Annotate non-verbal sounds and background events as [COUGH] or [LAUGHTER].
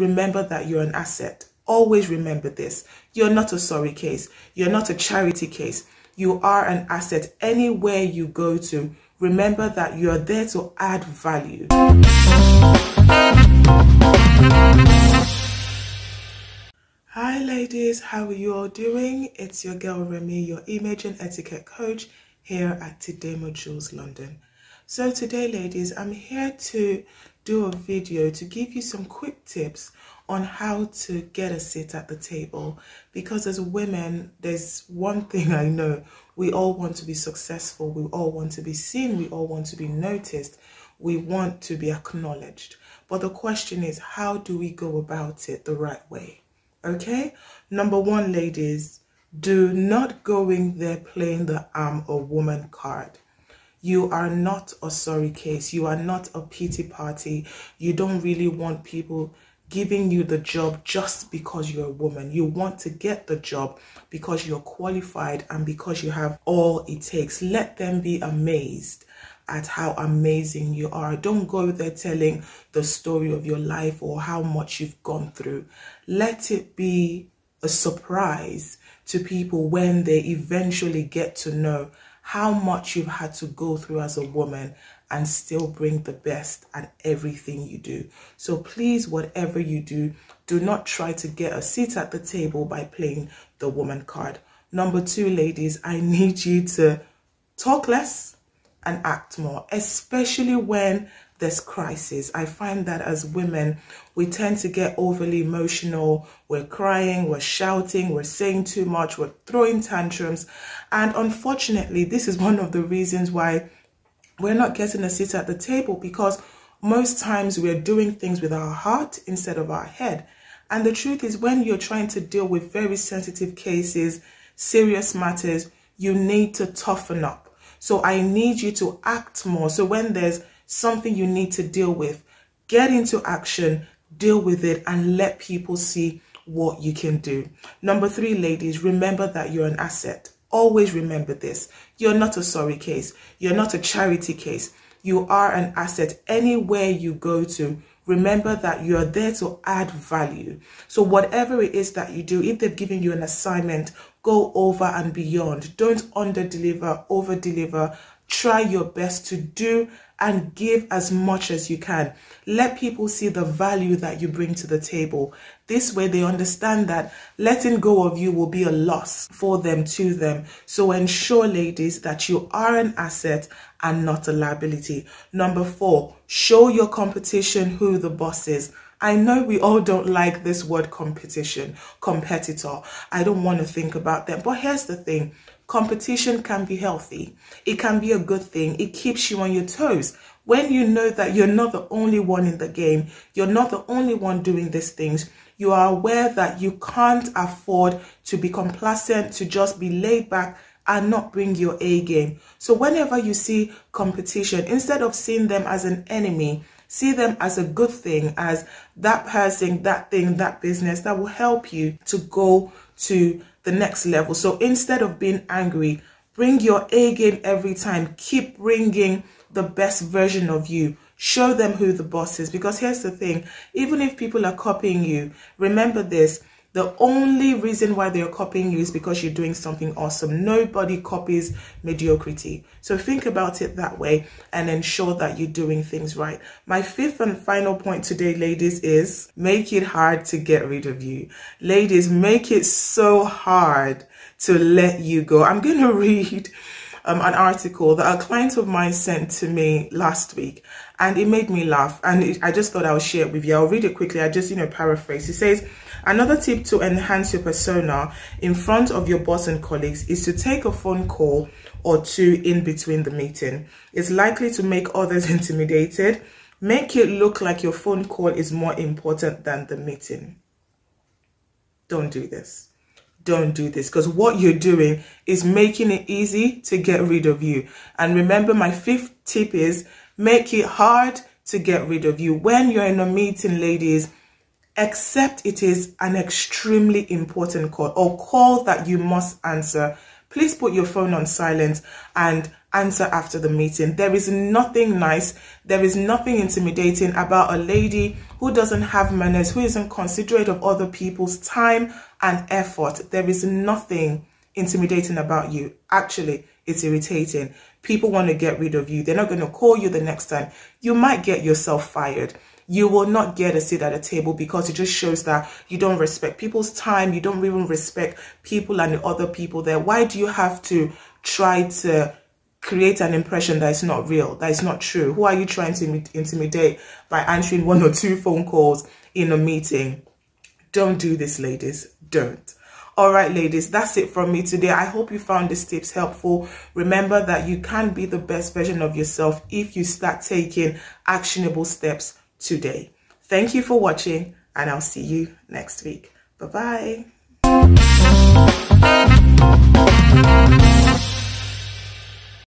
remember that you're an asset. Always remember this. You're not a sorry case. You're not a charity case. You are an asset anywhere you go to. Remember that you're there to add value. Hi ladies, how are you all doing? It's your girl Remi, your image and etiquette coach here at Tidemma Jewels London. So today ladies, I'm here to do a video to give you some quick tips on how to get a seat at the table. Because as women there's one [LAUGHS] thing I know. We all want to be successful. We all want to be seen. We all want to be noticed. We want to be acknowledged. But the question is how do we go about it the right way? Okay? Number one ladies do not go in there playing the I'm a woman card you are not a sorry case. You are not a pity party. You don't really want people giving you the job just because you're a woman. You want to get the job because you're qualified and because you have all it takes. Let them be amazed at how amazing you are. Don't go there telling the story of your life or how much you've gone through. Let it be a surprise to people when they eventually get to know how much you've had to go through as a woman and still bring the best at everything you do. So please, whatever you do, do not try to get a seat at the table by playing the woman card. Number two, ladies, I need you to talk less and act more, especially when there's crisis. I find that as women, we tend to get overly emotional. We're crying, we're shouting, we're saying too much, we're throwing tantrums. And unfortunately, this is one of the reasons why we're not getting a seat at the table because most times we're doing things with our heart instead of our head. And the truth is, when you're trying to deal with very sensitive cases, serious matters, you need to toughen up. So I need you to act more. So when there's something you need to deal with, get into action, deal with it, and let people see what you can do. Number three, ladies, remember that you're an asset. Always remember this. You're not a sorry case. You're not a charity case. You are an asset anywhere you go to. Remember that you're there to add value. So whatever it is that you do, if they've given you an assignment, go over and beyond. Don't under deliver, over deliver. Try your best to do and give as much as you can. Let people see the value that you bring to the table. This way they understand that letting go of you will be a loss for them, to them. So ensure, ladies, that you are an asset and not a liability. Number four, show your competition who the boss is. I know we all don't like this word competition, competitor. I don't want to think about them. But here's the thing competition can be healthy. It can be a good thing. It keeps you on your toes. When you know that you're not the only one in the game, you're not the only one doing these things, you are aware that you can't afford to be complacent, to just be laid back and not bring your A game. So whenever you see competition, instead of seeing them as an enemy, see them as a good thing, as that person, that thing, that business that will help you to go to the next level. So instead of being angry, bring your A game every time. Keep bringing the best version of you show them who the boss is because here's the thing even if people are copying you remember this the only reason why they're copying you is because you're doing something awesome. Nobody copies mediocrity. So think about it that way and ensure that you're doing things right. My fifth and final point today, ladies, is make it hard to get rid of you. Ladies, make it so hard to let you go. I'm going [LAUGHS] to read um, an article that a client of mine sent to me last week and it made me laugh and it, I just thought I'll share it with you. I'll read it quickly. I just, you know, paraphrase. It says, another tip to enhance your persona in front of your boss and colleagues is to take a phone call or two in between the meeting. It's likely to make others [LAUGHS] intimidated. Make it look like your phone call is more important than the meeting. Don't do this don't do this because what you're doing is making it easy to get rid of you. And remember, my fifth tip is make it hard to get rid of you. When you're in a meeting, ladies, accept it is an extremely important call or call that you must answer. please put your phone on silent and answer after the meeting. There is nothing nice, there is nothing intimidating about a lady who doesn't have manners, who isn't considerate of other people's time and effort. There is nothing intimidating about you. Actually, it's irritating. People want to get rid of you. They're not going to call you the next time. You might get yourself fired you will not get a seat at a table because it just shows that you don't respect people's time. You don't even respect people and the other people there. Why do you have to try to create an impression that is not real, that is not true? Who are you trying to intimidate by answering one or two phone calls in a meeting? Don't do this, ladies. Don't. All right, ladies, that's it from me today. I hope you found these tips helpful. Remember that you can be the best version of yourself if you start taking actionable steps today. Thank you for watching and I'll see you next week. Bye-bye.